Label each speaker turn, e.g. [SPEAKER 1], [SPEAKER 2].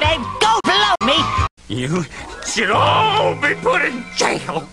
[SPEAKER 1] babe, go blow me! You should all be put in jail!